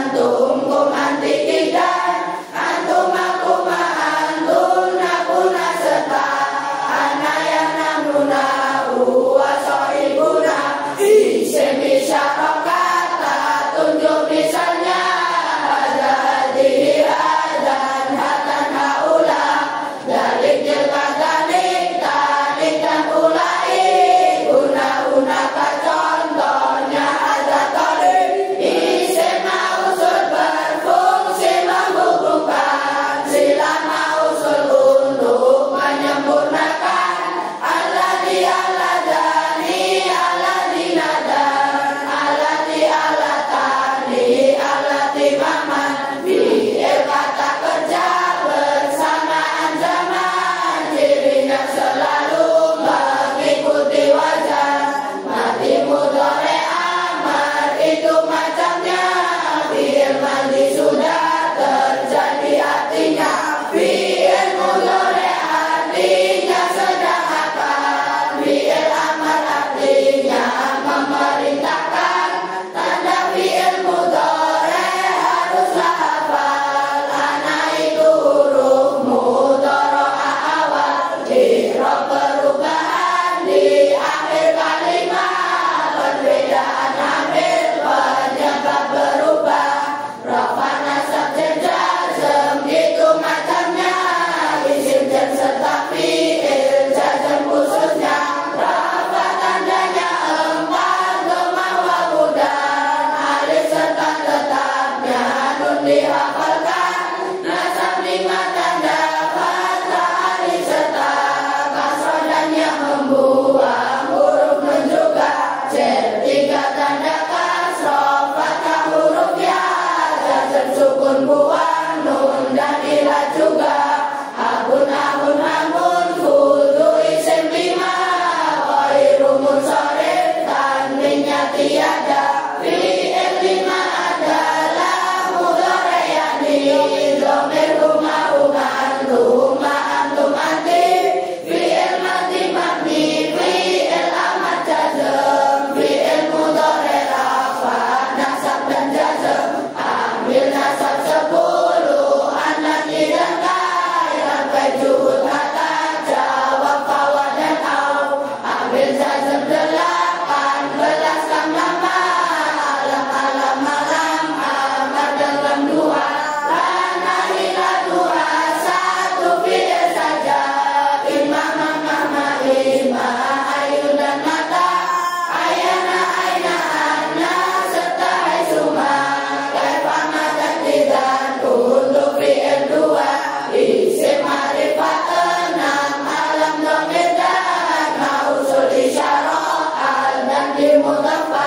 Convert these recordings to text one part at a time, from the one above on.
ăn tùm cơm ăn tí Asal sepuluh anak tidak sampai kejuhur Olá,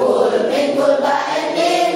أكون من غرباء الدين